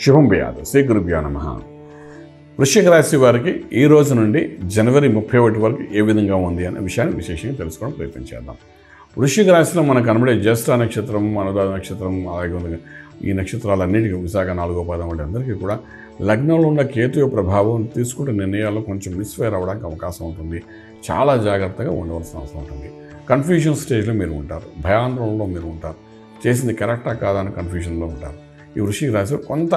శుభం వ్యాధు శ్రీ గురుభ్యో నమ. వృశ్చిక రాశి వారికి ఈ రోజు నుండి జనవరి ముప్పై ఒకటి వరకు ఏ విధంగా ఉంది అనే విషయాన్ని విశేషంగా తెలుసుకోవడం ప్రయత్నం చేద్దాం. వృశ్చిక రాశిలో మనకు కనబడే జ్యేష్ఠ నక్షత్రం అనురాధ నక్షత్రం అలాగే ఉంది. ఈ నక్షత్రాలన్నిటికీ విశాఖ నాలుగో పాదం వంటి అందరికీ కూడా లగ్నంలో ఉన్న కేతు ప్రభావం తీసుకుంటే నిర్ణయాల్లో కొంచెం మిస్ఫైర్ అవ్వడానికి అవకాశం ఉంటుంది. చాలా జాగ్రత్తగా ఉండవలసిన అవసరం ఉంటుంది. కన్ఫ్యూజన్ స్టేజ్లో మీరు ఉంటారు. భయాందోళనలో మీరు ఉంటారు. చేసింది కరెక్టా కాదా అని కన్ఫ్యూజన్లో ఉంటారు. ఈ వృషిక రాశి కొంత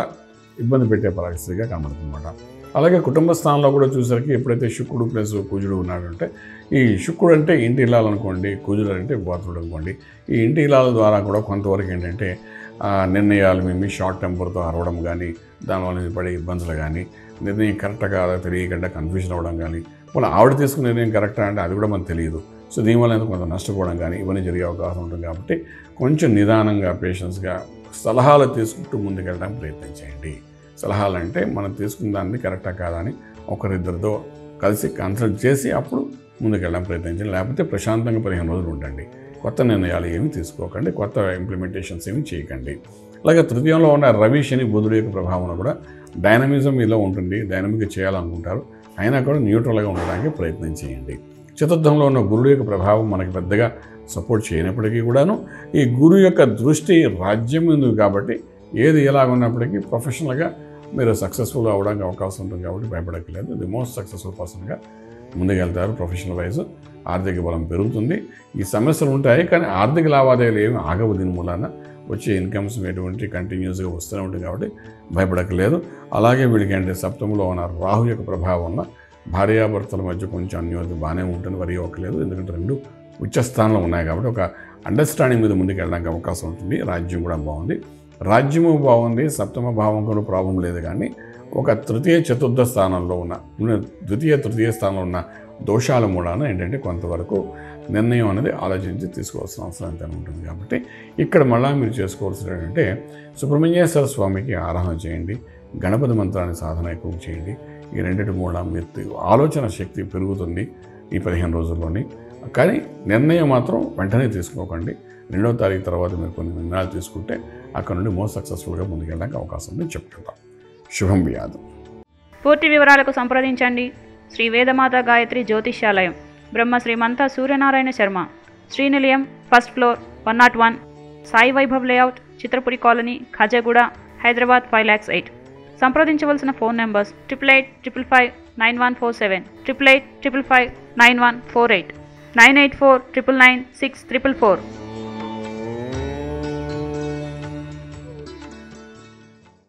ఇబ్బంది పెట్టే పరిస్థితిగా కనబడుతుందన్నమాట. అలాగే కుటుంబ స్థానంలో కూడా చూసరికి ఎప్పుడైతే శుక్రుడు ప్లస్ కుజుడు ఉన్నాడంటే ఈ శుక్రుడు అంటే ఇంటి ఇల్లాలనుకోండి కుజుడు అంటే బాత్రుడు అనుకోండి ఈ ఇంటి ఇల్లాల ద్వారా కూడా కొంతవరకు ఏంటంటే నిర్ణయాలు మేము షార్ట్ టెంపర్తో అరవడం కానీ దానివల్ల మీద పడే ఇబ్బందులు కానీ నిర్ణయం కరెక్ట్ కాదా తెలియకుండా కన్ఫ్యూజన్ అవ్వడం కానీ మన ఆవిడ తీసుకున్న నిర్ణయం కరెక్టా అంటే అది కూడా మనకు తెలియదు. సో దీనివల్ల కొంత నష్టపోవడం కానీ ఇవన్నీ జరిగే అవకాశం ఉంటుంది కాబట్టి కొంచెం నిదానంగా పేషెన్స్గా సలహాలు తీసుకుంటూ ముందుకెళ్ళడానికి ప్రయత్నం చేయండి. సలహాలు అంటే మనం తీసుకున్న దాన్ని కరెక్టా కాదని ఒకరిద్దరితో కలిసి కన్సల్ట్ చేసి అప్పుడు ముందుకెళ్ళడం ప్రయత్నించండి లేకపోతే ప్రశాంతంగా పదిహేను రోజులు ఉండండి. కొత్త నిర్ణయాలు ఏమి తీసుకోకండి. కొత్త ఇంప్లిమెంటేషన్స్ ఏమి చేయకండి. అలాగే తృతీయంలో ఉన్న రవి శని బుధుడు యొక్క ప్రభావం కూడా డైనమిజం మీలో ఉంటుంది. డైనమిక్ చేయాలనుకుంటారు. అయినా కూడా న్యూట్రల్గా ఉండడానికి ప్రయత్నం చేయండి. చతుర్థంలో ఉన్న గురుడు యొక్క ప్రభావం మనకి పెద్దగా సపోర్ట్ చేయనప్పటికీ కూడాను ఈ గురు యొక్క దృష్టి రాజ్యం ఉంది కాబట్టి ఏది ఎలా ఉన్నప్పటికీ ప్రొఫెషనల్గా మీరు సక్సెస్ఫుల్ అవ్వడానికి అవకాశం ఉంటుంది కాబట్టి భయపడక్కర్లేదు. ది మోస్ట్ సక్సెస్ఫుల్ పర్సన్గా ముందుకెళ్తారు. ప్రొఫెషనల్ వైజ్ ఆర్థిక బలం పెరుగుతుంది. ఈ సమస్యలు ఉంటాయి కానీ ఆర్థిక లావాదేవీలు ఏమి ఆగవు దీని మూలాన. వచ్చే ఇన్కమ్స్ ఎటువంటి కంటిన్యూస్గా వస్తూనే ఉంటుంది కాబట్టి భయపడక్కర్లేదు. అలాగే వీడికి అంటే సప్తమంలో ఉన్న రాహు యొక్క ప్రభావం వల్ల భార్యాభర్తల మధ్య కొంచెం అన్యోన్యత బాగానే ఉంటుంది. వరి అవ్వట్లేదు ఎందుకంటే రెండు ఉచ్చ స్థానంలో ఉన్నాయి కాబట్టి ఒక అండర్స్టాండింగ్ మీద ముందుకు వెళ్ళడానికి అవకాశం ఉంటుంది. రాజ్యం కూడా బాగుంది. రాజ్యము బాగుంది సప్తమ భావం కూడా ప్రాబ్లం లేదు కానీ ఒక తృతీయ చతుర్థ స్థానంలో ఉన్న ద్వితీయ తృతీయ స్థానంలో ఉన్న దోషాల మూలాన ఏంటంటే కొంతవరకు నిర్ణయం అనేది ఆలోచించి తీసుకోవాల్సిన అవసరం ఎంత ఉంటుంది కాబట్టి ఇక్కడ మళ్ళా మీరు చేసుకోవాల్సిన ఏంటంటే సుబ్రహ్మణ్యేశ్వర స్వామికి ఆరాధన చేయండి గణపతి మంత్రాన్ని సాధన ఎక్కువ చేయండి. ఈ రెండింటి మూల మీరు ఆలోచన శక్తి పెరుగుతుంది ఈ పదిహేను రోజుల్లోని. కానీ నిర్ణయం మాత్రం వెంటనే తీసుకోకండి. రెండో తారీఖు తర్వాత మీరు కొన్ని నిర్ణయాలు తీసుకుంటే అక్కడ నుండి మోస్ట్ సక్సెస్ఫుల్గా ముందుకెళ్ళడానికి అవకాశం ఉందని చెప్తుంటాం శుభం వ్యాధం. పూర్తి వివరాలకు సంప్రదించండి. Shri Vedamata Gayatri Jyotishyalayam. Brahma Srimantha Suryanarayana Sharma. Srinilayam first floor one naught one. Sai Vaibhav layout Chitrapuri colony Khajaguda Hyderabad five lakhs eight. సంప్రదించవలసిన phone numbers triple eight triple five nine one four seven. Triple eight triple five nine one four eight. Nine eight four triple nine six triple four.